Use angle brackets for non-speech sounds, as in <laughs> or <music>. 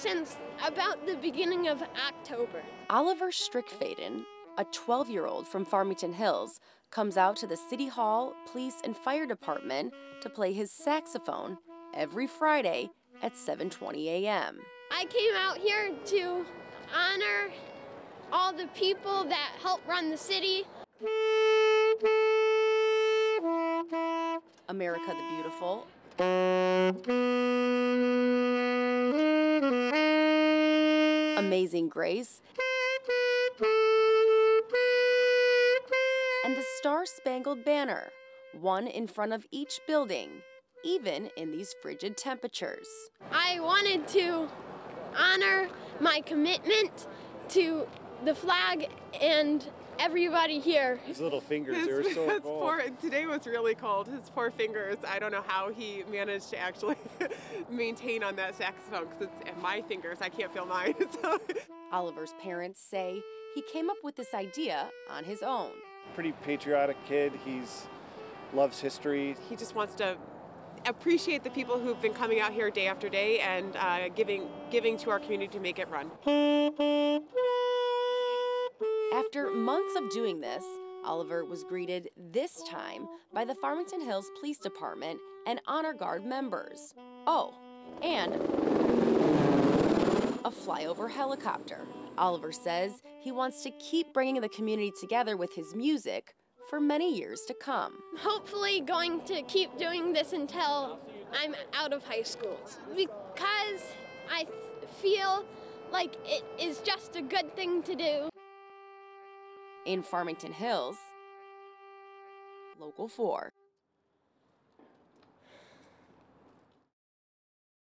since about the beginning of October. Oliver Strickfaden, a 12 year old from Farmington Hills, comes out to the City Hall, Police, and Fire Department to play his saxophone every Friday at 7:20 a.m. I came out here to honor all the people that help run the city. America the Beautiful. Amazing Grace. And the Star Spangled Banner, one in front of each building, even in these frigid temperatures. I wanted to honor my commitment to the flag and everybody here. His little fingers, they were so His cold. poor, today was really cold. His poor fingers. I don't know how he managed to actually <laughs> maintain on that saxophone because it's at my fingers. I can't feel mine. <laughs> So. Oliver's parents say he came up with this idea on his own. Pretty patriotic kid. He's loves history. He just wants to appreciate the people who've been coming out here day after day and uh, giving giving to our community to make it run. After months of doing this, Oliver was greeted this time by the Farmington Hills Police Department and Honor Guard members. Oh, and a flyover helicopter. Oliver says he wants to keep bringing the community together with his music for many years to come. Hopefully, going to keep doing this until I'm out of high school because I feel like it is just a good thing to do. In Farmington Hills, Local 4.